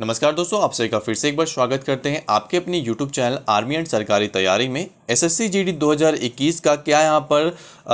नमस्कार दोस्तों आप सभी का फिर से एक बार स्वागत करते हैं आपके अपने यूट्यूब चैनल आर्मी एंड सरकारी तैयारी में। एसएससी जीडी 2021 का क्या यहाँ पर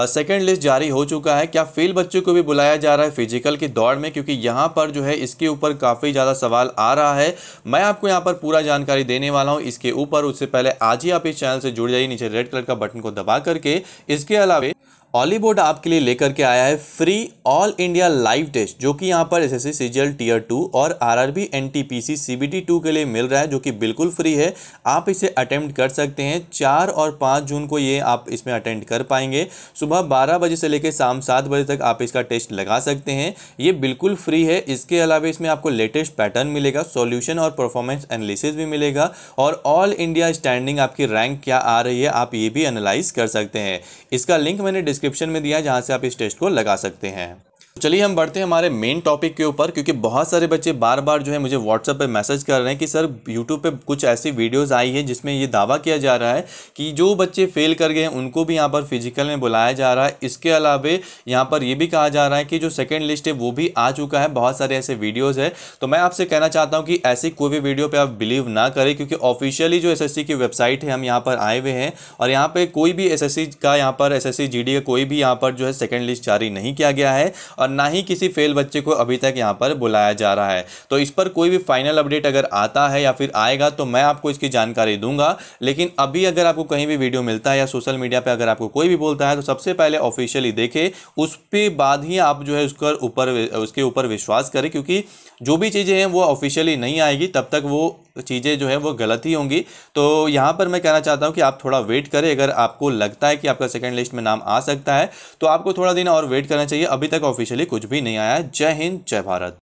सेकंड लिस्ट जारी हो चुका है? क्या फेल बच्चों को भी बुलाया जा रहा है फ़िज़िकल की दौड़ में? क्योंकि यहाँ पर जो है इसके ऊपर काफ़ी ज़्यादा सवाल आ रहा है। मैं आपको यहाँ पर पूरा जानकारी देने वाला हूँ। इसके ऊपर उससे पहले आज ही आप इस चैनल से जुड़ जाइए। नीचे रेड कलर का बटन को दबा करके। इसके अलावा ऑलीबोर्ड आपके लिए लेकर के आया है free all India live test जो कि यहाँ पर S S C CGL tier two और आरआरबी एनटीपीसी सीबीटी टू के लिए मिल रहा है, जो कि बिल्कुल फ्री है। आप इसे अटेम्प्ट कर सकते हैं। चार और पाँच जून को ये आप इसमें अटेंड कर पाएँगे। सुबह बारह बजे से लेकर शाम सात बजे तक आप इसका टेस्ट लगा सकते हैं। ये बिल्कुल फ्री है। इसके अलावा इसमें आपको लेटेस्ट पैटर्न मिलेगा, सॉल्यूशन और परफॉर्मेंस एनालिसिस भी मिलेगा और ऑल इंडिया स्टैंडिंग आपकी रैंक क्या आ रही है, आप ये भी एनालाइज कर सकते हैं। इसका लिंक मैंने डिस्क्रिप्शन में दिया जहाँ से आप इस टेस्ट को लगा सकते हैं। चलिए हम बढ़ते हैं हमारे मेन टॉपिक के ऊपर, क्योंकि बहुत सारे बच्चे बार बार जो है मुझे व्हाट्सएप पे मैसेज कर रहे हैं कि, सर यूट्यूब पे कुछ ऐसी वीडियोस आई है जिसमें ये दावा किया जा रहा है कि जो बच्चे फेल कर गए हैं, उनको भी यहाँ पर फ़िज़िकल में बुलाया जा रहा है। इसके अलावा यहाँ पर ये भी कहा जा रहा है कि जो सेकेंड लिस्ट है, वो भी आ चुका है। बहुत सारे ऐसे वीडियोज़ है। तो मैं आपसे कहना चाहता हूँ कि ऐसी कोई भी वीडियो पर आप बिलीव ना करें, क्योंकि ऑफिशियली जो एसएससी की वेबसाइट है, हम यहाँ पर आए हुए हैं और यहाँ पर कोई भी एसएससी का, यहाँ पर एस एस का कोई भी यहाँ पर जो है सेकेंड लिस्ट जारी नहीं किया गया है। और ना ही किसी फेल बच्चे को अभी तक यहाँ पर बुलाया जा रहा है। तो इस पर कोई भी फाइनल अपडेट अगर आता है या फिर आएगा तो मैं आपको इसकी जानकारी दूँगा। लेकिन अभी अगर आपको कहीं भी वीडियो मिलता है या सोशल मीडिया पर अगर आपको कोई भी बोलता है तो सबसे पहले ऑफिशियली देखे, उस पर बाद ही आप जो है उसका ऊपर, उसके ऊपर विश्वास करें, क्योंकि जो भी चीज़ें हैं वो ऑफिशियली नहीं आएगी, तब तक वो चीज़ें जो है वो गलत ही होंगी। तो यहाँ पर मैं कहना चाहता हूँ कि आप थोड़ा वेट करें। अगर आपको लगता है कि आपका सेकेंड लिस्ट में नाम आ सकता है तो आपको थोड़ा दिन और वेट करना चाहिए। अभी तक ऑफिशियली कुछ भी नहीं आया। जय हिंद, जय भारत।